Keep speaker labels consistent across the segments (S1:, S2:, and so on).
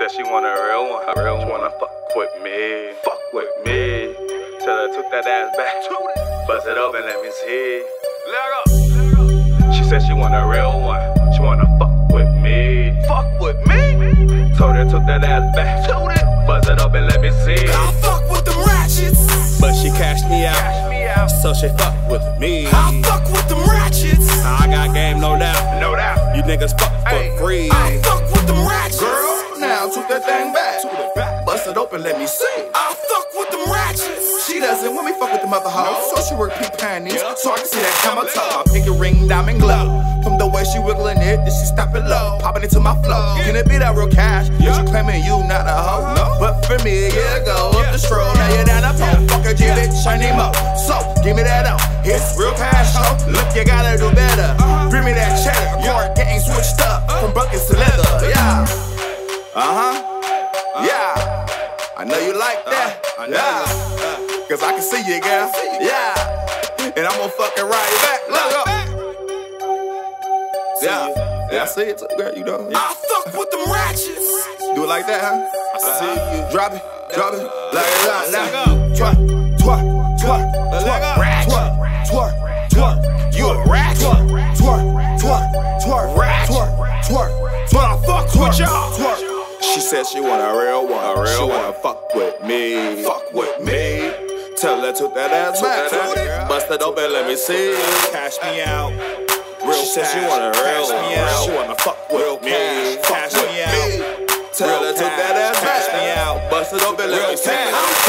S1: said she want a real one. A real. She wanna fuck with me. Fuck with me. Tell her took that ass back. Bust it up and let me see. Let up. She said she want a real one. She wanna fuck with me. Fuck with me. Told her took that ass back. Told it. Bust it open, let me see.
S2: I'll fuck with them ratchets.
S3: But she cashed me out. So she fuck with me.
S2: I fuck with them ratchets.
S3: I got game, no doubt.
S1: No doubt.
S3: You niggas fuck for free.
S2: I fuck with them ratchets.
S4: Girl, now took that thing back. Bust it open, let me see.
S2: I fuck with them ratchets.
S4: She doesn't want me fuck with the mother hoes, so she work peep panties, so I can see that camel toe. My pinky ring, diamond glow. From the way she wiggling it, then she stop it low, popping into my flow. Can it be that real cash? Yeah. you claiming you not a hoe? Uh-huh. No. But for me, a year ago, up the stroll, now you're down a pole. Fuck a G, bitch, I need more. So, give me that up. It's real cash, ho. Uh-huh. Look, you gotta do better. Uh-huh. Bring me that cheddar. Court getting switched up from buckets. Yeah. Uh huh. Yeah. I know you like that.
S3: Uh, I know
S4: Yeah. Cause I can see you, girl. Yeah. And I'm gonna fucking ride back. Look up. Yeah. Yeah, I see it too, girl. You know.
S2: I fuck with them ratchets.
S4: Do it like that, huh? I see uh-huh. you. Drop it, drop it. Uh, like it, like
S3: Let
S4: that.
S3: go.
S4: Twerk, twerk, twerk,
S3: Let
S4: twerk, twerk, twerk, twerk. You a rat? Twerk, twerk, twerk, twerk, twerk, twerk, twerk.
S2: I fuck with y'all.
S4: Twerk. She said she want a real one.
S1: A real
S4: she
S1: one.
S4: wanna fuck with me.
S1: Fuck with me.
S4: Tell her took that ass back.
S1: that.
S4: Bust it open, let me see.
S3: Cash me out.
S4: Real she said she want a real one.
S3: out.
S4: She wanna fuck with me.
S3: cash.
S4: Fuck
S3: Cash
S4: with
S3: me out.
S4: Tell her
S3: Real
S4: took that ass back.
S3: Cash me out.
S4: Bust it open, let
S3: Real
S4: me see.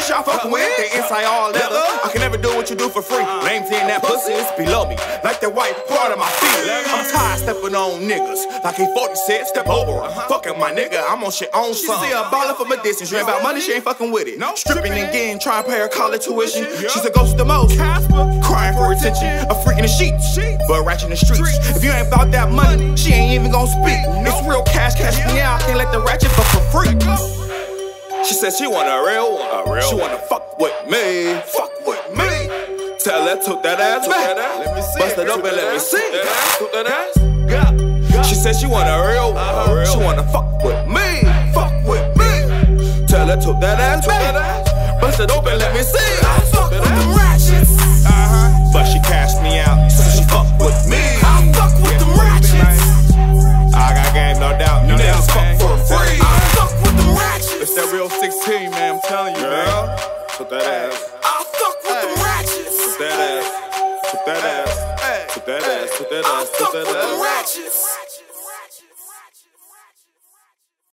S4: Hoe y'all fucking with. They inside all leather. I can never do what you do for free. Uh-huh. Names in that pussy is below me, like the white part of my feet. I'm tired stepping on niggas, like he 40 said, step over. her. Uh-huh. Fucking my nigga, I'm on shit on some. She see a baller from a distance, dream about money, she ain't fucking with it. Stripping and getting, trying to pay her college tuition. She's a ghost the most, crying for attention, a freak in the sheets, but ratchet in the streets. If you ain't about that money, she ain't even gonna speak. It's real cash, cash me out. Can't let the ratchet fuck for free. She said she want a real one.
S1: A real
S4: she wanna fuck with me. Fuck with me. Tell her took that ass back.
S1: Let me see.
S4: Bust it up and let me see.
S1: That ass. Took that ass.
S4: She said she want a real one. Uh-huh.
S1: A real
S4: she wanna fuck with me. Fuck with me. Tell her took that ass back. Bust it open, let me see. I'm telling you, man. Took that ass.
S2: I fuck with them ratchets.
S4: Took that ass. Took that ass. Took that ass. Took that
S2: I
S4: ass.
S2: fuck
S4: Took
S2: with
S4: that
S2: them
S4: ass.
S2: ratchets.